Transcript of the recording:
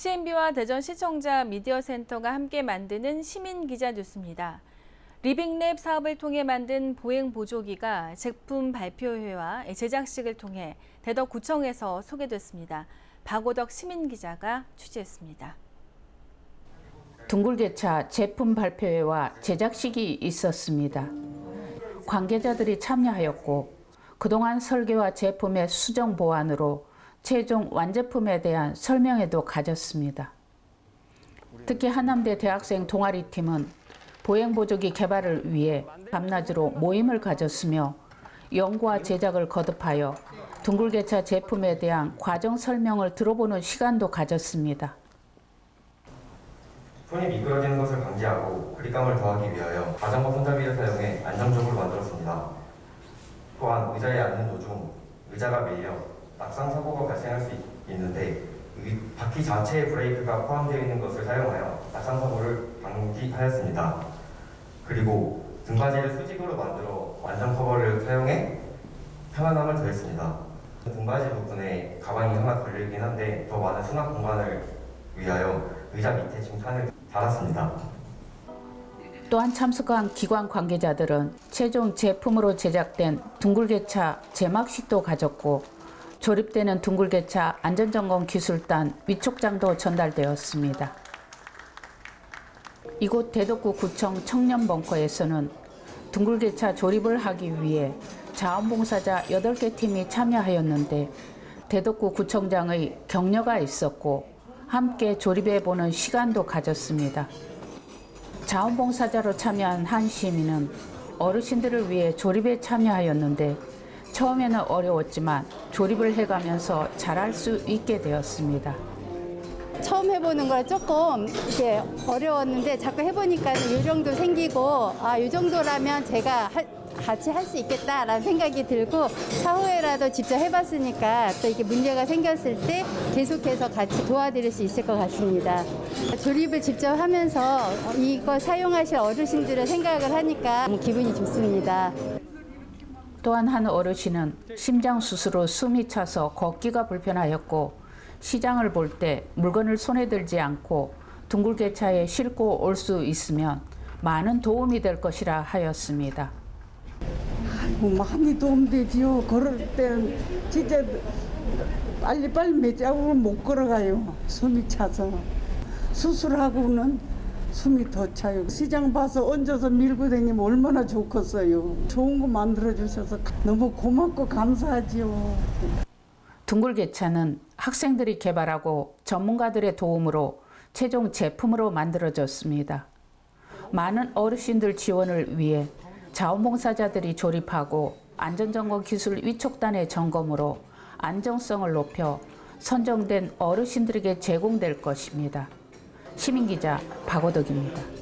CNB와 대전시청자 미디어센터가 함께 만드는 시민기자 뉴스입니다. 리빙랩 사업을 통해 만든 보행 보조기가 제품 발표회와 제작식을 통해 대덕구청에서 소개됐습니다. 박오덕 시민기자가 취재했습니다. 둥글게차 제품 발표회와 제작식이 있었습니다. 관계자들이 참여하였고 그동안 설계와 제품의 수정 보완으로 최종 완제품에 대한 설명회도 가졌습니다. 특히 한남대 대학생 동아리팀은 보행보조기 개발을 위해 밤낮으로 모임을 가졌으며 연구와 제작을 거듭하여 둥글게차 제품에 대한 과정 설명을 들어보는 시간도 가졌습니다. 손이 미끄러지는 것을 방지하고 그립감을 더하기 위하여 자전거 손잡이를 사용해 안정적으로 만들었습니다. 또한 의자에 앉는 도중 의자가 밀려 낙상 사고가 발생할 수 있- 있는데 의- 바퀴 자체에 브레이크가 포함되어 있는 것을 사용하여 낙상 사고를 방지하였습니다. 그리고 등받이를 수직으로 만들어 완전 커버를 사용해 편안함을 더했습니다. 등받이 부분에 가방이 하나 걸리긴 한데 더 많은 수납 공간을 위하여 의자 밑에 중탄을 달았습니다. 또한 참석한 기관 관계자들은 최종 제품으로 제작된 둥글게차 제막식도 가졌고 조립되는 둥글게차 안전점검 기술단 위촉장도 전달되었습니다. 이곳 대덕구 구청 청년벙커에서는 둥글게차 조립을 하기 위해 자원봉사자 8개 팀이 참여하였는데 대덕구 구청장의 격려가 있었고 함께 조립해보는 시간도 가졌습니다. 자원봉사자로 참여한 한 시민은 어르신들을 위해 조립에 참여하였는데 처음에는 어려웠지만 조립을 해가면서 잘할 수 있게 되었습니다. 처음 해보는 거라 조금 이렇게 어려웠는데 자꾸 해보니까 이 정도 생기고 아, 이 정도라면 제가 하- 같이 할 수 있겠다라는 생각이 들고 차후에라도 직접 해봤으니까 또 이렇게 문제가 생겼을 때 계속해서 같이 도와드릴 수 있을 것 같습니다. 조립을 직접 하면서 이거 사용하실 어르신들의 생각을 하니까 기분이 좋습니다. 또한 한 어르신은 심장 수술로 숨이 차서 걷기가 불편하였고 시장을 볼 때 물건을 손에 들지 않고 둥글게 차에 싣고 올 수 있으면 많은 도움이 될 것이라 하였습니다. 뭐 많이 도움되지요. 걸을 때는 진짜 빨리빨리 매장으로 못 걸어가요. 숨이 차서. 수술하고는 숨이 더 차요. 시장 봐서 얹어서 밀고 다니면 얼마나 좋겠어요. 좋은 거 만들어 주셔서 너무 고맙고 감사하지요. 둥글게차는 학생들이 개발하고 전문가들의 도움으로 최종 제품으로 만들어졌습니다. 많은 어르신들 지원을 위해 자원봉사자들이 조립하고 안전점검 기술 위촉단의 점검으로 안정성을 높여 선정된 어르신들에게 제공될 것입니다. 시민기자 박오덕입니다.